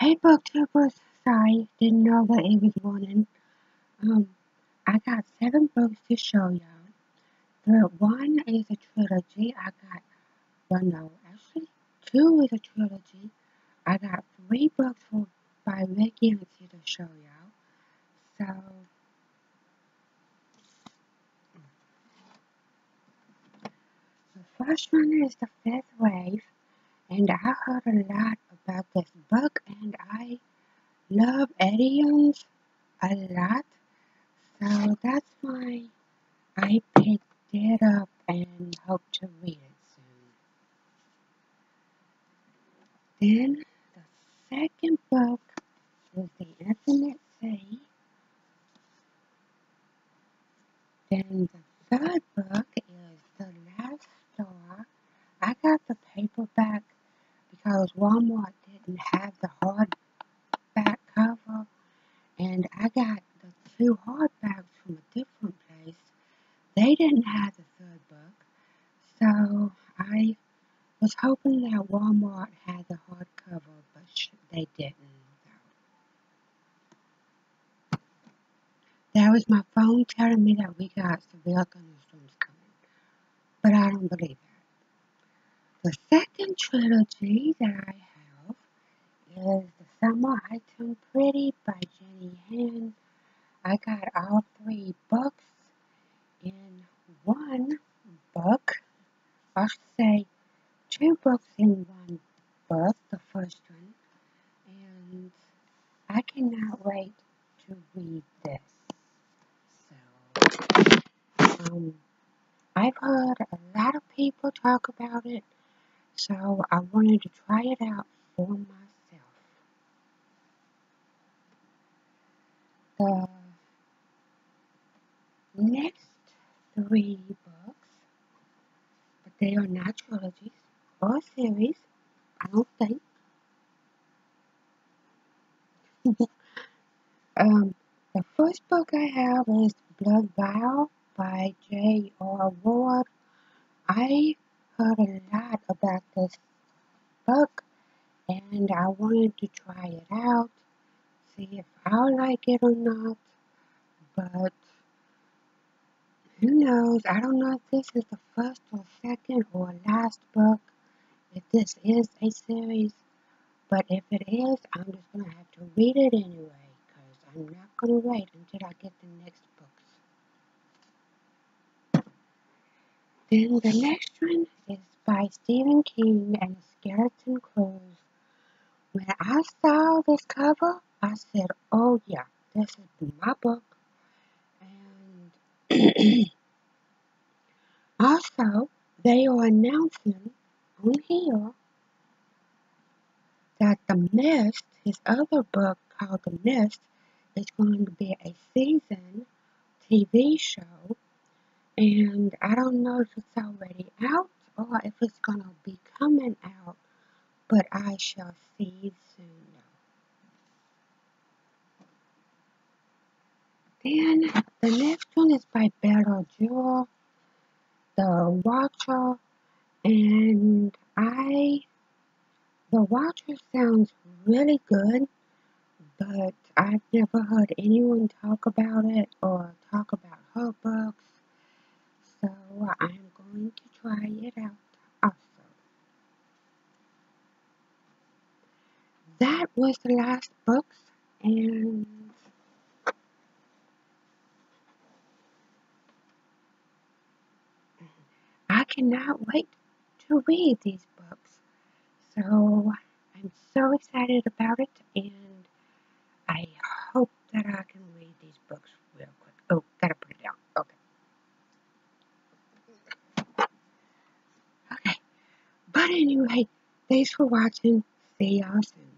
Hey booktubers, sorry, didn't know that it was morning. Um, I got seven books to show y'all. The one is a trilogy. I got, well no, actually two is a trilogy. I got three books for, by Rick Yancey to show y'all. So, the first one is The Fifth Wave. And I heard a lot about this love idioms a lot. So that's why I picked it up and hope to read it soon. Then the second book is The Infinite Sea. Then the third book is The Last Star. I got the paperback because Walmart didn't have the cover and I got the two hardbacks from a different place. They didn't have the third book, so I was hoping that Walmart had the hardcover, but they didn't. That was my phone telling me that we got severe thunderstorms coming, but I don't believe that. The second trilogy that I have is Summer I Turned Pretty by Jenny Han. I got all three books in one book. I should say two books in one book, the first one. And I cannot wait to read this. So, um, I've heard a lot of people talk about it, so I wanted to try it out for myself. The next three books, but they are not trilogies or series, I don't think. um, the first book I have is Blood Vow by J.R. Ward. I heard a lot about this book and I wanted to try it out, see if I like it or not, but who knows? I don't know if this is the first or second or last book, if this is a series, but if it is, I'm just going to have to read it anyway, because I'm not going to wait until I get the next books. Then the next one is by Stephen King and Skeleton Crews. When I saw this cover, I said, oh yeah, this is my book. And also, they are announcing on here that The Mist, his other book called The Mist, is going to be a season TV show. And I don't know if it's already out or if it's going to be coming out, but I shall see soon. Then the next one is by Bella Jewel, The Watcher, and I the Watcher sounds really good, but I've never heard anyone talk about it or talk about her books, so I'm going to try it out also. That was the last books, and I cannot wait to read these books. So I'm so excited about it, and I hope that I can read these books real quick. Oh, gotta put it down. Okay. Okay. But anyway, thanks for watching. See y'all soon.